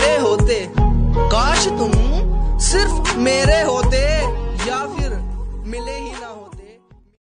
मेरे होते। काश तुम सिर्फ़ मेरे होते या फिर मिले ही ना होते।